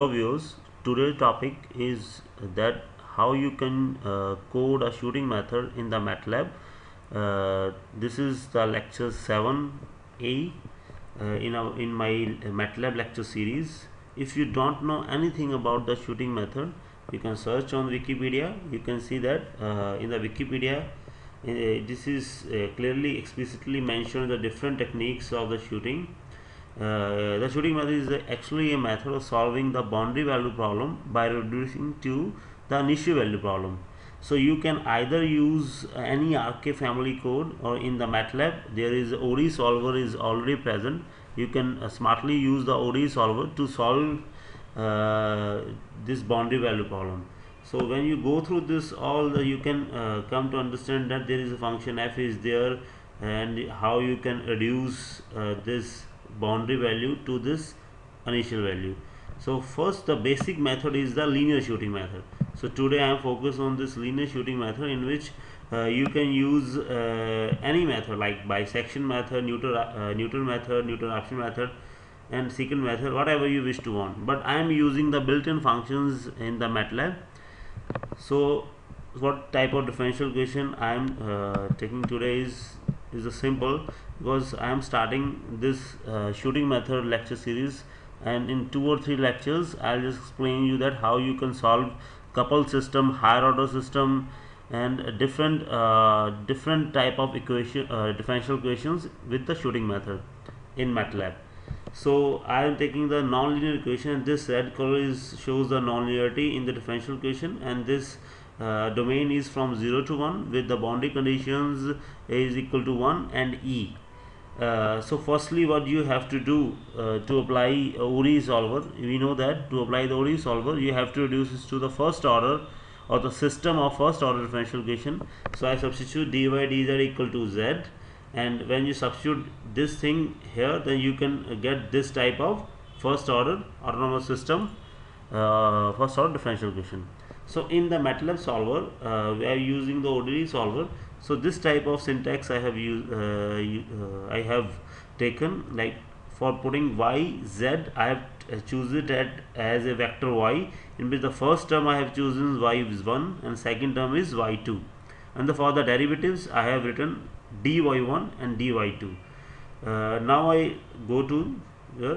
Viewers, today's topic is that how you can uh, code a shooting method in the MATLAB. Uh, this is the lecture 7a uh, in, our, in my MATLAB lecture series. If you don't know anything about the shooting method, you can search on Wikipedia. You can see that uh, in the Wikipedia, uh, this is uh, clearly explicitly mentioned the different techniques of the shooting uh, the shooting method is actually a method of solving the boundary value problem by reducing to the initial value problem. So you can either use any RK family code or in the MATLAB there is ODE solver is already present. You can uh, smartly use the ODE solver to solve uh, this boundary value problem. So when you go through this all the, you can uh, come to understand that there is a function f is there and how you can reduce uh, this boundary value to this initial value. So first the basic method is the linear shooting method. So today i am focused on this linear shooting method in which uh, you can use uh, any method like bisection method Newton uh, method Newton-Raphson method and secant method whatever you wish to want. But i am using the built-in functions in the matlab. So what type of differential equation i am uh, taking today is is a simple because I am starting this uh, shooting method lecture series and in two or three lectures I'll just explain you that how you can solve coupled system higher order system and different uh, different type of equation uh, differential equations with the shooting method in MATLAB. So I am taking the nonlinear equation and this red color is shows the nonlinearity in the differential equation and this uh, domain is from 0 to 1 with the boundary conditions a is equal to 1 and E. Uh, so firstly what you have to do uh, to apply ODE solver we know that to apply the ODE solver you have to reduce this to the first order or the system of first order differential equation so I substitute dy dz equal to z and when you substitute this thing here then you can get this type of first order autonomous system uh, first order differential equation so in the MATLAB solver uh, we are using the ODE solver. So this type of syntax I have used uh, uh, I have taken like for putting y z I have uh, choose it at, as a vector y in which the first term I have chosen y is 1 and second term is y2 and the, for the derivatives I have written dy1 and dy2 uh, now I go to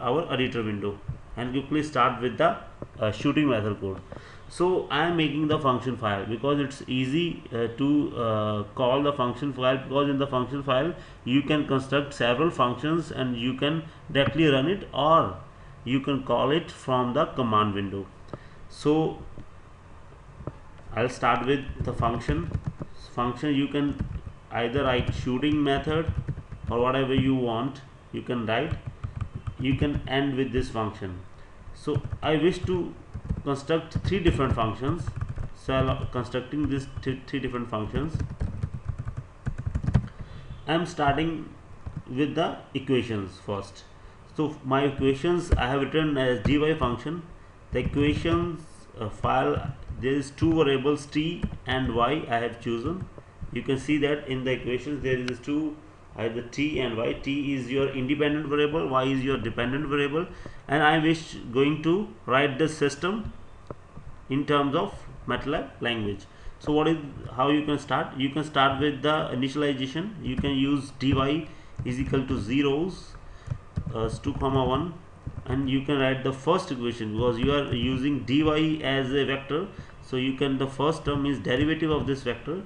our editor window and quickly start with the uh, shooting method code. So I am making the function file because it's easy uh, to uh, call the function file because in the function file you can construct several functions and you can directly run it or you can call it from the command window. So I'll start with the function. Function you can either write shooting method or whatever you want. You can write you can end with this function so I wish to construct three different functions. So I'm constructing these three different functions. I'm starting with the equations first. So my equations I have written as dy function. The equations uh, file there is two variables t and y I have chosen. You can see that in the equations there is two either t and y. T is your independent variable y is your dependent variable. And I wish going to write this system in terms of MATLAB language. So what is how you can start? You can start with the initialization. You can use dy is equal to zeros uh, 2 comma 1 and you can write the first equation because you are using dy as a vector. So you can the first term is derivative of this vector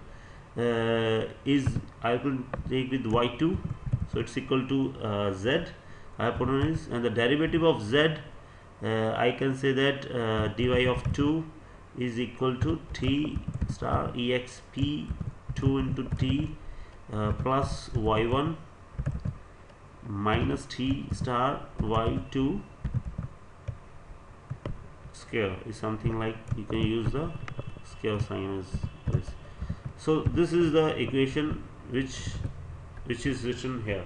is I will take with y2 so it's equal to uh, z. Hypotenuse and the derivative of z uh, I can say that uh, dy of 2 is equal to t star exp 2 into t uh, plus y1 minus t star y2 square is something like you can use the square sign as this so this is the equation which which is written here.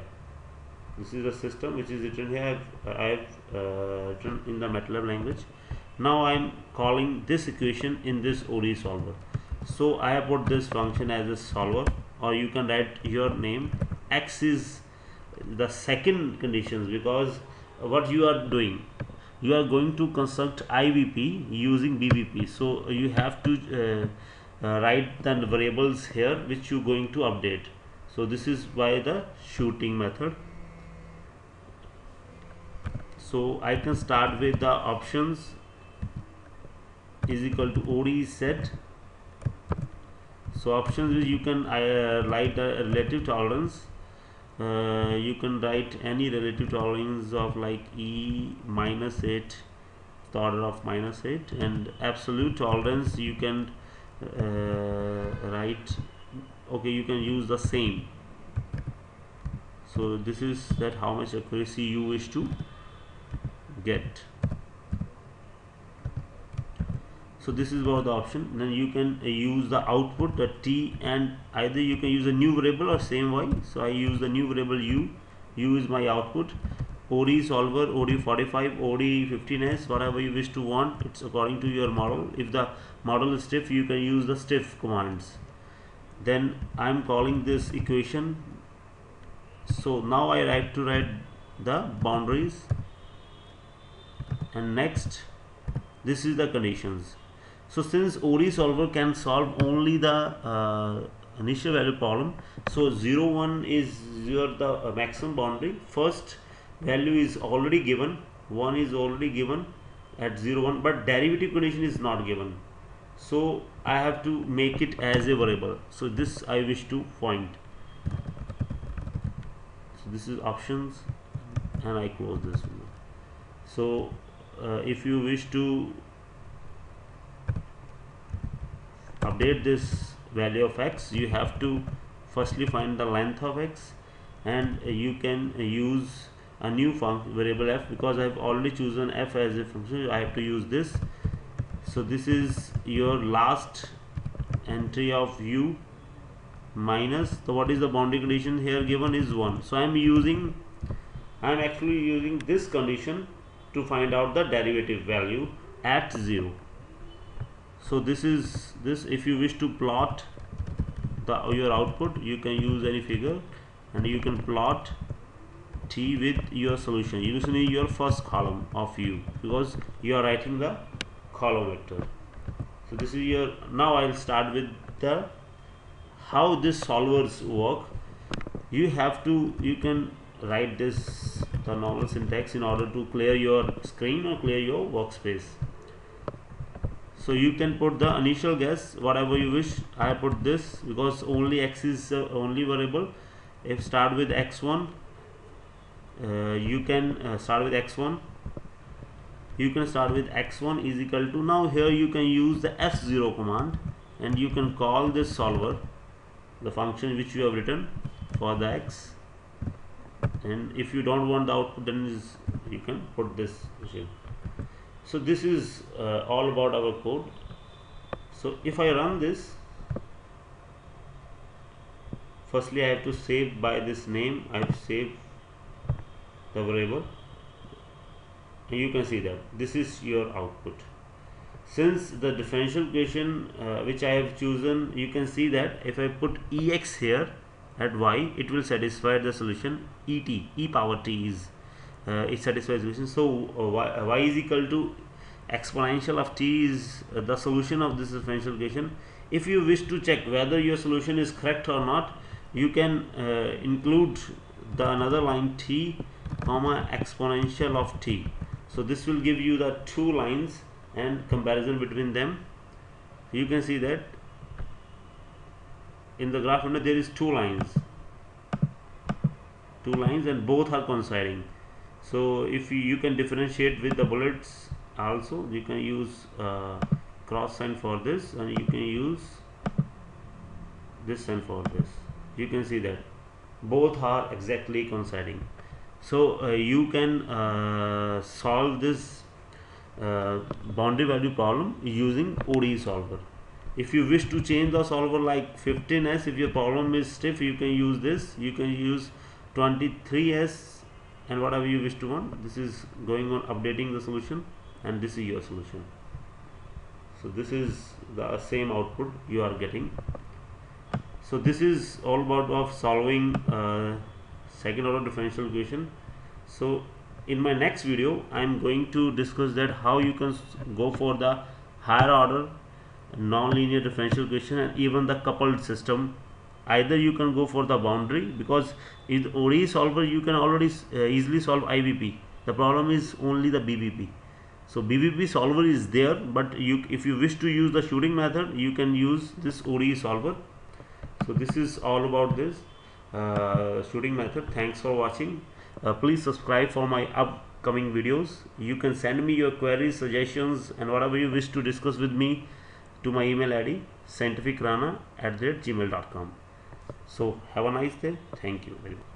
This is the system which is written here. I have uh, written in the MATLAB language. Now I am calling this equation in this ODE solver. So I have put this function as a solver or you can write your name. X is the second conditions because what you are doing you are going to construct IVP using BVP so you have to uh, uh, write the variables here which you going to update. So this is by the shooting method. So I can start with the options. Is equal to odeset. So options is you can uh, write a relative tolerance. Uh, you can write any relative tolerance of like e minus 8 the order of minus 8 and absolute tolerance you can write okay you can use the same. So this is that how much accuracy you wish to get. So this is about the option. Then you can uh, use the output the t and either you can use a new variable or same y. So I use the new variable u. U is my output ODE solver ode45 OD 15s whatever you wish to want it's according to your model. If the model is stiff you can use the stiff commands. Then I'm calling this equation. So now I write to write the boundaries. And next this is the conditions. So since ODE solver can solve only the uh, initial value problem so 0 1 is your the uh, maximum boundary. First value is already given 1 is already given at 0 1 but derivative condition is not given. So I have to make it as a variable. So this I wish to find. So this is options and I close this window so uh, if you wish to update this value of x you have to firstly find the length of x and you can use a new function variable f because I have already chosen f as a function I have to use this. So this is your last entry of u minus so what is the boundary condition here given is 1 so I am using I am actually using this condition to find out the derivative value at 0 so this is this if you wish to plot the your output you can use any figure and you can plot with your solution. Using your first column of u because you are writing the column vector. So this is your now I'll start with the how this solvers work. You have to you can write this the normal syntax in order to clear your screen or clear your workspace. So you can put the initial guess whatever you wish. I put this because only x is uh, only variable. If start with x1 uh, you can uh, start with x1 you can start with x1 is equal to now here you can use the fzero command and you can call this solver the function which you have written for the x. And if you don't want the output then is you can put this machine. So this is uh, all about our code. So if I run this firstly I have to save by this name I have saved the and you can see that. This is your output. Since the differential equation uh, which I have chosen you can see that if I put ex here at y it will satisfy the solution et e power t is uh, it satisfies solution. So uh, y, uh, y is equal to exponential of t is uh, the solution of this differential equation. If you wish to check whether your solution is correct or not you can uh, include the another line t comma exponential of t. So this will give you the two lines and comparison between them. You can see that in the graph window there is two lines. Two lines and both are coinciding so if you, you can differentiate with the bullets also you can use uh, cross sign for this and you can use this sign for this. You can see that both are exactly coinciding so uh, you can uh, solve this uh, boundary value problem using ODE solver. If you wish to change the solver like 15s if your problem is stiff you can use this. You can use 23s and whatever you wish to want. This is going on updating the solution and this is your solution. So this is the same output you are getting. So this is all about of solving uh, second order differential equation. So in my next video I am going to discuss that how you can go for the higher order non-linear differential equation and even the coupled system. Either you can go for the boundary because in ODE solver you can already uh, easily solve IVP the problem is only the BVP so BVP solver is there but you if you wish to use the shooting method you can use this ODE solver. So this is all about this uh, shooting method. Thanks for watching. Uh, please subscribe for my upcoming videos. You can send me your queries suggestions and whatever you wish to discuss with me to my email id scientificrana at gmail.com so have a nice day. Thank you very much